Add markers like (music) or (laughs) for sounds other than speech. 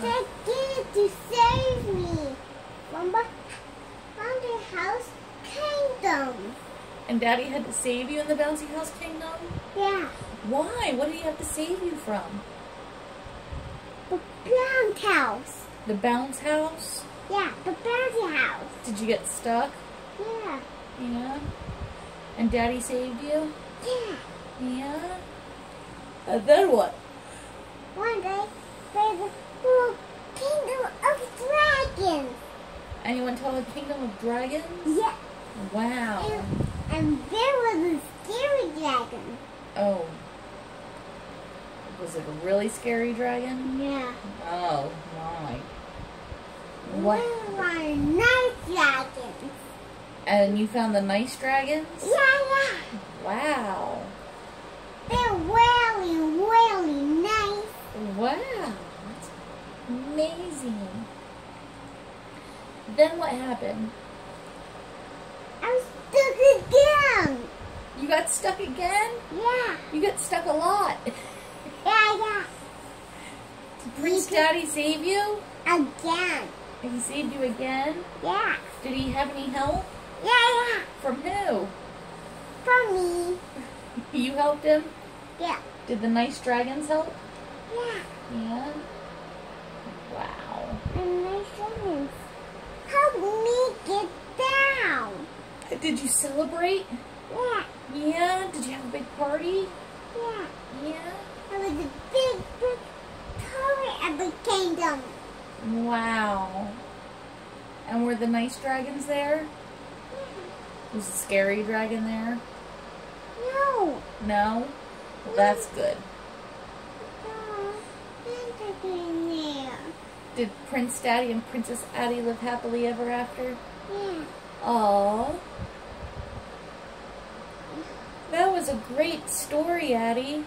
that kid to save me from the bouncy house kingdom. And Daddy had to save you in the bouncy house kingdom? Yeah. Why? What did he have to save you from? The bounce house. The bounce house? Yeah, the bouncy house. Did you get stuck? Yeah. Yeah? And Daddy saved you? Yeah. Yeah? And then what? One day, there's kingdom of dragons. And you went to a kingdom of dragons? Yeah. Wow. And, and there was a scary dragon. Oh. Was it a really scary dragon? Yeah. Oh my. What? There were nice dragons. And you found the nice dragons? Yeah, yeah. Wow. They're really, really nice. Wow. That's amazing. Then what happened? I'm stuck again. You got stuck again? Yeah. You got stuck a lot. Yeah, yeah. Did Prince Daddy save you? Again. He saved you again? Yeah. Did he have any help? Yeah, yeah. From who? From me. (laughs) You helped him? Yeah. Did the nice dragons help? Yeah. Yeah. Wow. And my friends. Help me get down. Did you celebrate? Yeah. Yeah. Did you have a big party? Yeah. Yeah. There was a big, big tower at the kingdom. Wow. And were the nice dragons there? Yeah. Was a scary dragon there? No. No? Well, that's good. Santa in there. Did Prince Daddy and Princess Addie live happily ever after? Yeah. Aww. That was a great story, Addie.